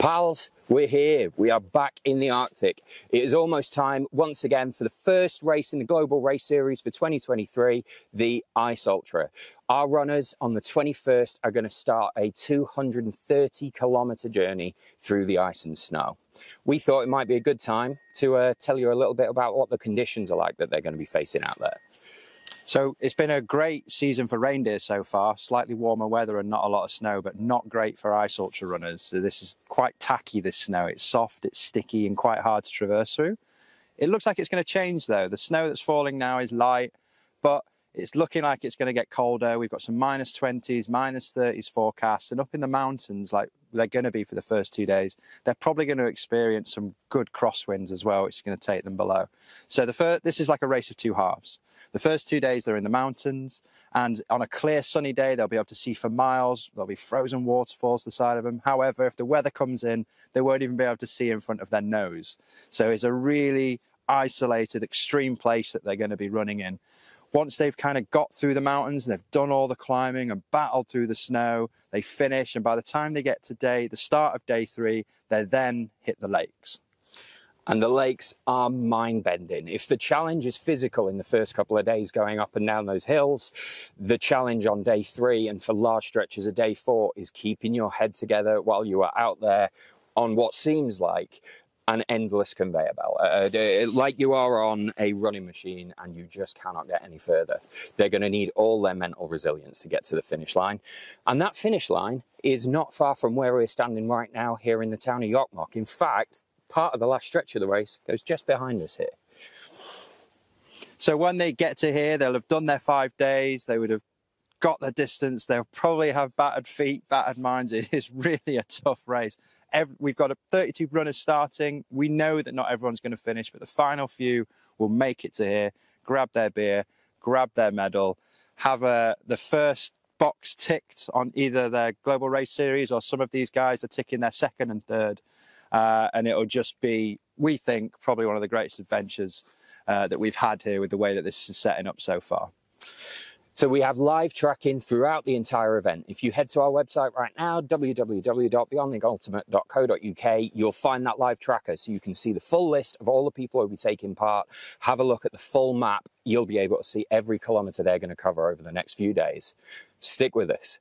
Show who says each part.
Speaker 1: Pals, we're here. We are back in the Arctic. It is almost time once again for the first race in the Global Race Series for 2023, the Ice Ultra. Our runners on the 21st are going to start a 230 kilometre journey through the ice and snow. We thought it might be a good time to uh, tell you a little bit about what the conditions are like that they're going to be facing out there.
Speaker 2: So it's been a great season for reindeer so far. Slightly warmer weather and not a lot of snow, but not great for ice ultra runners. So this is quite tacky, this snow. It's soft, it's sticky and quite hard to traverse through. It looks like it's going to change though. The snow that's falling now is light, but it's looking like it's going to get colder. We've got some minus 20s, minus 30s forecasts, and up in the mountains, like they're going to be for the first two days, they're probably going to experience some good crosswinds as well, which is going to take them below. So the first, this is like a race of two halves. The first two days they're in the mountains, and on a clear sunny day they'll be able to see for miles. There'll be frozen waterfalls to the side of them. However, if the weather comes in, they won't even be able to see in front of their nose. So it's a really isolated, extreme place that they're going to be running in once they've kind of got through the mountains and they've done all the climbing and battled through the snow, they finish. And by the time they get to day, the start of day three, they then hit the lakes.
Speaker 1: And the lakes are mind bending. If the challenge is physical in the first couple of days going up and down those hills, the challenge on day three and for large stretches of day four is keeping your head together while you are out there on what seems like an endless conveyor belt, uh, uh, like you are on a running machine and you just cannot get any further. They're going to need all their mental resilience to get to the finish line. And that finish line is not far from where we're standing right now here in the town of Jokkmokk. In fact, part of the last stretch of the race goes just behind us here.
Speaker 2: So when they get to here, they'll have done their five days. They would have got the distance. They'll probably have battered feet, battered minds. It is really a tough race. Every, we've got a 32 runners starting. We know that not everyone's going to finish, but the final few will make it to here, grab their beer, grab their medal, have a, the first box ticked on either their global race series or some of these guys are ticking their second and third. Uh, and it'll just be, we think, probably one of the greatest adventures uh, that we've had here with the way that this is setting up so far.
Speaker 1: So we have live tracking throughout the entire event. If you head to our website right now, www.beyondtheultimate.co.uk, you'll find that live tracker so you can see the full list of all the people who will be taking part. Have a look at the full map. You'll be able to see every kilometre they're going to cover over the next few days. Stick with us.